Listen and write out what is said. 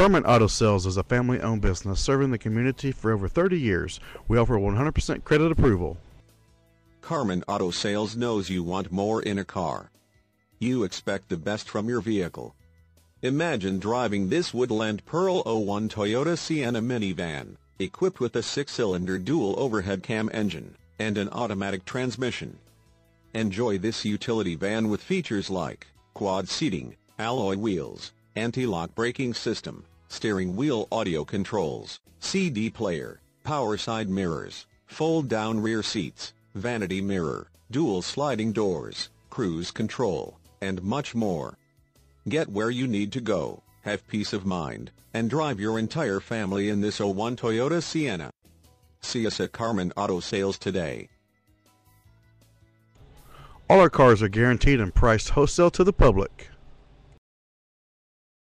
Karman Auto Sales is a family owned business serving the community for over 30 years. We offer 100% credit approval. Karman Auto Sales knows you want more in a car. You expect the best from your vehicle. Imagine driving this Woodland Pearl 01 Toyota Sienna minivan, equipped with a six-cylinder dual overhead cam engine and an automatic transmission. Enjoy this utility van with features like quad seating, alloy wheels, anti-lock braking system, steering wheel audio controls, CD player, power side mirrors, fold-down rear seats, vanity mirror, dual sliding doors, cruise control, and much more. Get where you need to go, have peace of mind, and drive your entire family in this 01 Toyota Sienna. See us at Karman Auto Sales today. All our cars are guaranteed and priced wholesale to the public.